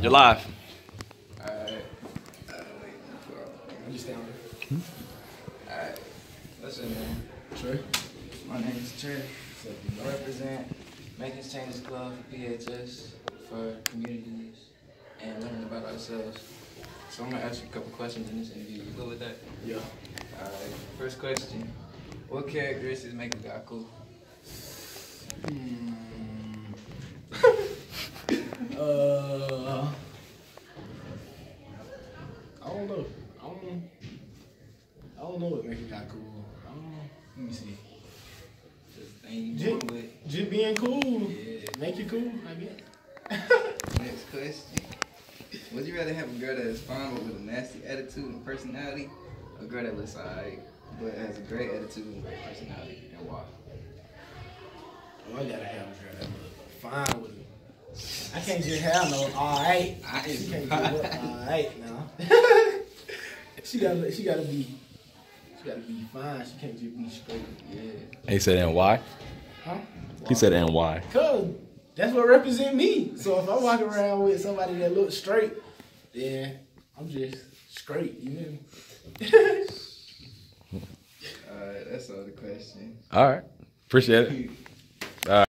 You're live. Alright. Uh, wait, I'm just down Alright. What's your name? Trey. My name is Trey. I represent Making Changes Club for PHS for communities and learning about ourselves. So I'm gonna ask you a couple questions in this interview. You good with that? Yeah. Alright. First question. What characteristics make a guy cool? Hmm. Don't know. I don't. Know. I don't know what makes a guy cool. I don't know. Let me see. Just thing you Just, born with. just being cool. Yeah. Make you cool, I guess. Next question. Would you rather have a girl that is fine but with a nasty attitude and personality, or a girl that looks alright but has a great attitude and great personality, and why? Oh, I gotta have a girl that look fine with it. I can't just have no alright. I can't just look alright now. she gotta she gotta be she gotta be fine. She can't just be straight. Yeah. He said, and why? Huh? He said, and why? Cause that's what represent me. So if I walk around with somebody that looks straight, then I'm just straight. You know. Alright, that's all the questions. All right. Appreciate it.